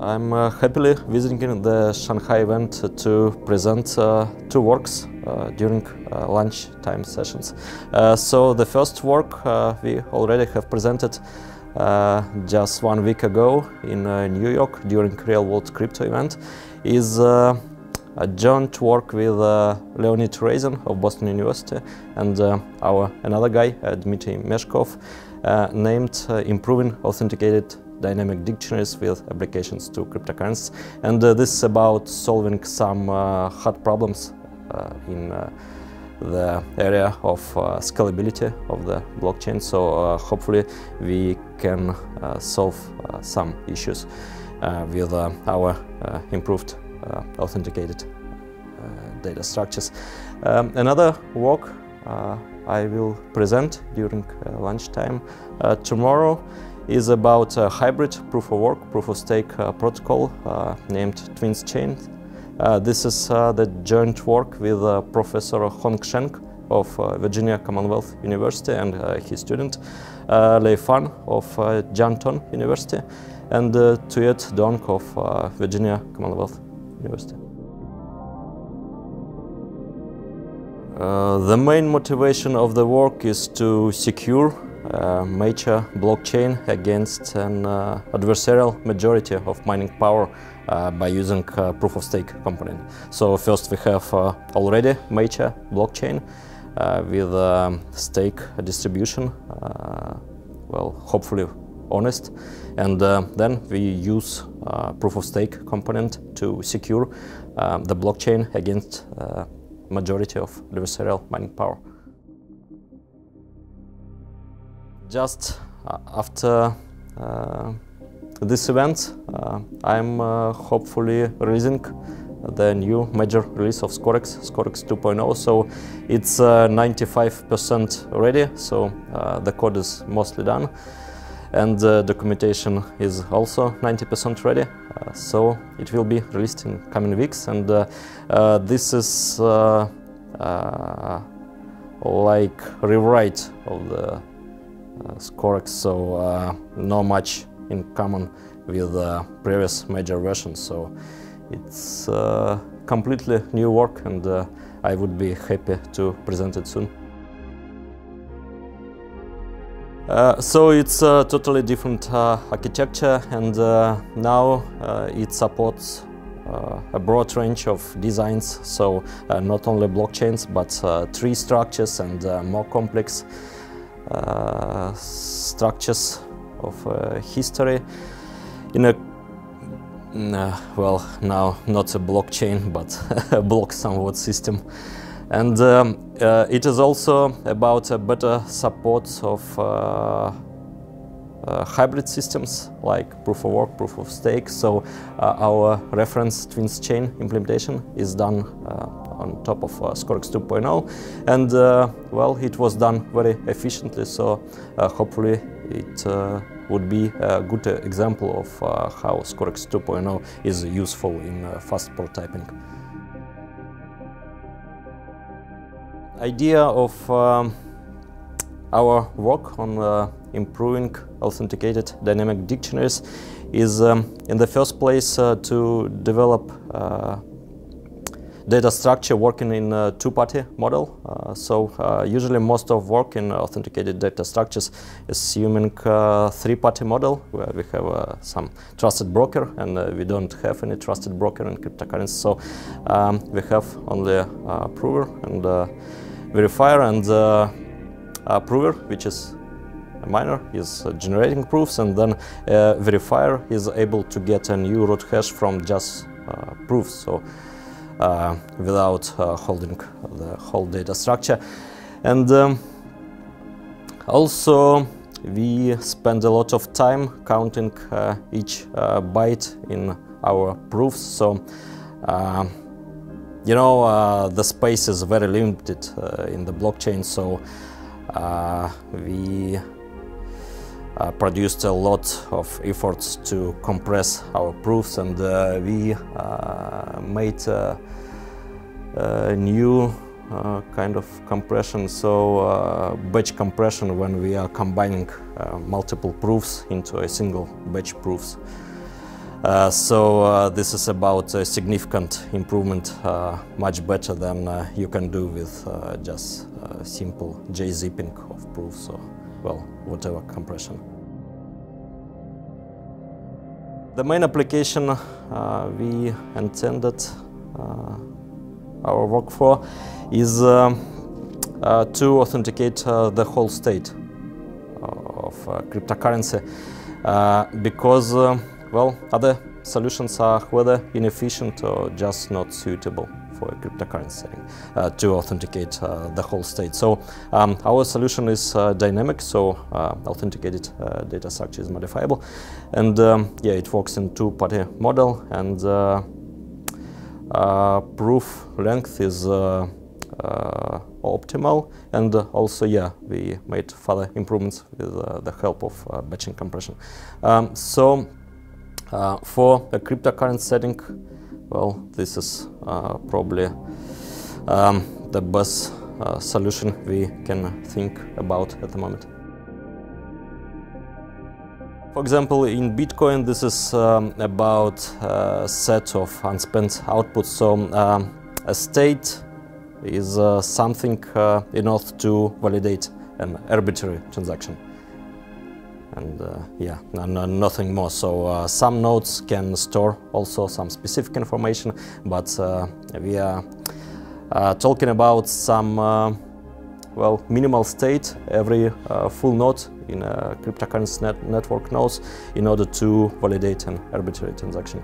I'm uh, happily visiting the Shanghai event to present uh, two works uh, during uh, lunchtime sessions. Uh, so the first work uh, we already have presented just one week ago in New York during Real World Crypto event is a joint work with Leonid Reyzin of Boston University and our another guy, Dmitry Meshkov, named Improving Authenticated dynamic dictionaries with applications to cryptocurrencies. And uh, this is about solving some uh, hard problems uh, in uh, the area of uh, scalability of the blockchain. So uh, hopefully we can solve some issues with our improved authenticated data structures. Um, another work I will present during lunchtime tomorrow is about a hybrid proof of work, proof of stake uh, protocol uh, named Twins Chain. Uh, this is uh, the joint work with uh, Professor Hong Sheng of uh, Virginia Commonwealth University and his student Lei Fan of Jian University and uh, Tuyet Duong of Virginia Commonwealth University. The main motivation of the work is to secure uh, major blockchain against an uh, adversarial majority of mining power uh, by using uh, proof of stake component. So first we have uh, already major blockchain uh, with um, stake distribution, well, hopefully honest. And then we use proof of stake component to secure the blockchain against majority of adversarial mining power. just uh, after uh, this event, uh, I'm hopefully releasing the new major release of Scorex, Scorex 2.0. So it's 95% ready, so the code is mostly done and the documentation is also 90% ready uh, so it will be released in coming weeks and uh, uh, this is like rewrite of the uh, so not much in common with previous major versions. So it's completely new work and I would be happy to present it soon. Uh, so it's a totally different uh, architecture and uh, now it supports a broad range of designs, so not only blockchains but tree structures and more complex uh, structures of uh, history. In a uh, well now not a blockchain but a block somewhat system and um, uh, it is also about a better support of uh, uh, hybrid systems like proof of work, proof of stake. So our reference twins chain implementation is done on top of uh, Scorex 2.0 and uh, well it was done very efficiently so uh, hopefully it would be a good example of how Scorex 2.0 is useful in fast prototyping. Idea of um, our work on uh, improving authenticated dynamic dictionaries is um, in the first place uh, to develop uh, data structure working in a two-party model. Uh, so uh, usually most of work in authenticated data structures is assuming uh, three-party model where we have some trusted broker and we don't have any trusted broker in cryptocurrency. So um, we have only a prover and verifier and a prover, which is a miner is generating proofs and then verifier is able to get a new root hash from just uh, proofs. So uh, without uh, holding the whole data structure. And um, also we spend a lot of time counting uh, each byte in our proofs. So you know, uh, the space is very limited uh, in the blockchain, so uh, we uh, produced a lot of efforts to compress our proofs and uh, we uh, made a new kind of compression. So batch compression when we are combining multiple proofs into a single batch proofs. Uh, so uh, this is about a significant improvement, uh, much better than you can do with just simple G-zipping of proofs or, well, whatever compression. The main application we intended our work for is uh, uh, to authenticate uh, the whole state of cryptocurrency because well other solutions are whether inefficient or just not suitable for a cryptocurrency setting uh, to authenticate uh, the whole state. So um, our solution is uh, dynamic, so authenticated data structure is modifiable. And um, yeah, it works in two-party model and uh, proof length is uh, uh, optimal and also yeah we made further improvements with the help of batching compression. Um, so for a cryptocurrency setting well this is probably um, the best solution we can think about at the moment. For example, in Bitcoin, this is um, about a set of unspent outputs. So um, a state is uh, something uh, enough to validate an arbitrary transaction. And uh, yeah, nothing more. So uh, some nodes can store also some specific information, but uh, we are uh, talking about some, well, minimal state. Every full node in a cryptocurrency net network knows in order to validate an arbitrary transaction.